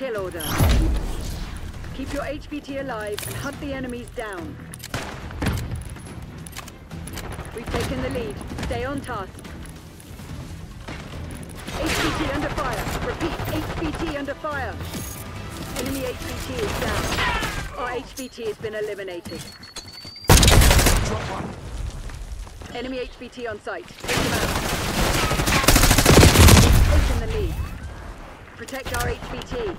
kill order. Keep your HVT alive and hunt the enemies down. We've taken the lead. Stay on task. HVT under fire. Repeat, HVT under fire. Enemy HVT is down. Our HVT has been eliminated. Drop one. Enemy HVT on site. Take them out. Taken the lead. Protect our HVT.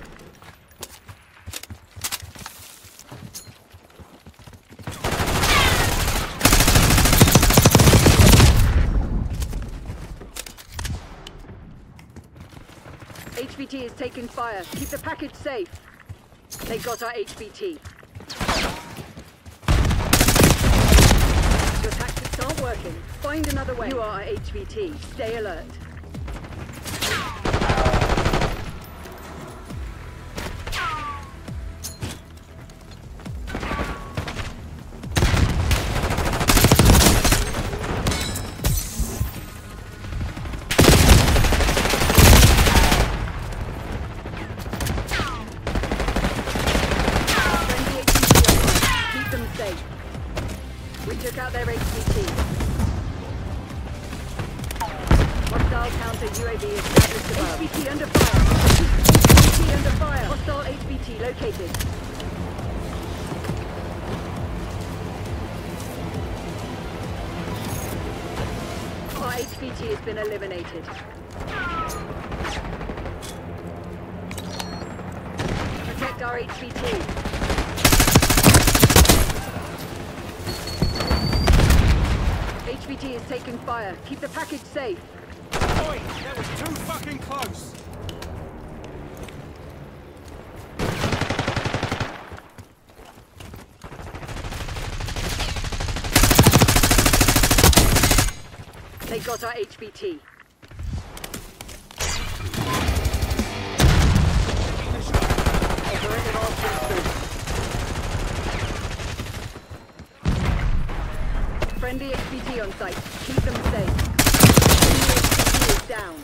HVT is taking fire. Keep the package safe. They got our HVT. Your tactics aren't working. Find another way. You are our HVT. Stay alert. We took out their HVT. Hostile counter UAV established above. HVT under fire. HVT under fire. Hostile HVT located. Our HVT has been eliminated. Protect our HVT. HVT is taking fire. Keep the package safe. Oi, that was too fucking close. They got our HVT. On site. Keep them safe. HVT is down.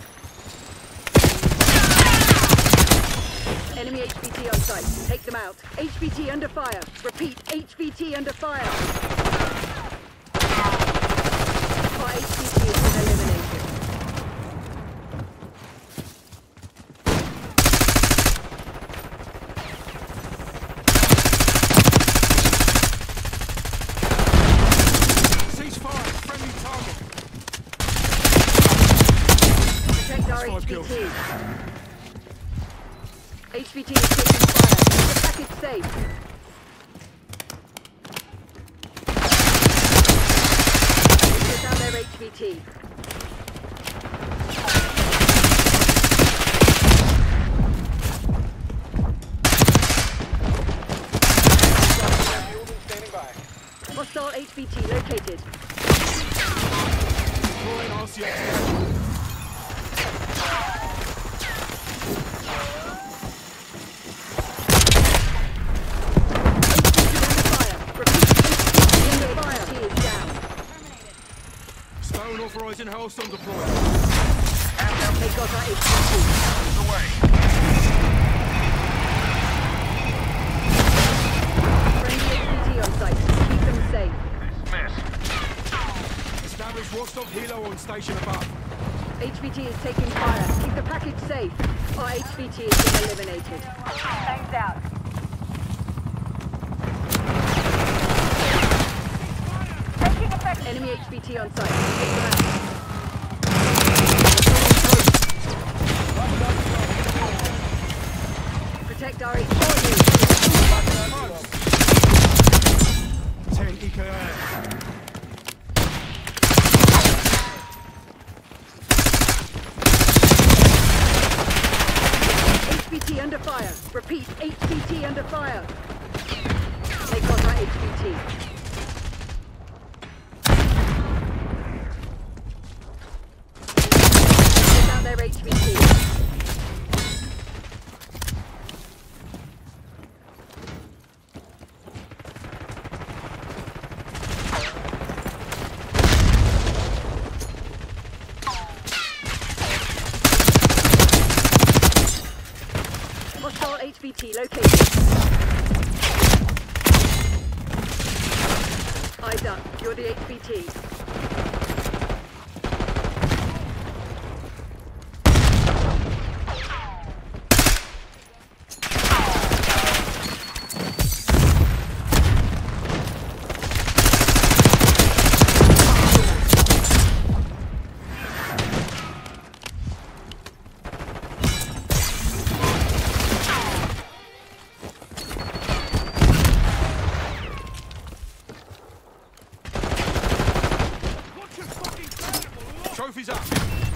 Enemy HVT on site. Take them out. HVT under fire. Repeat, HVT under fire. Our HVT has been eliminated. Ceasefire, friendly target. Protect our Five kills. HVT. Is taking fire. The package safe. Get down their HVT. Hostile HVT located. Deploying RCX. Stone authorizing Hellstorm deployed. They got our HVT. Friendly HVT on site. Keep them safe. Established Rostov Helo on station above. HVT is taking fire. Keep the package safe. Our HVT been eliminated. Time's out. Taking effect. Enemy HVT on site. Protect our HVT. 10 EKA. HVT under fire. Repeat, HVT under fire. They got our HVT. Get down their HVT. Hostile HVT located. Eyes up. You're the HVT. Up.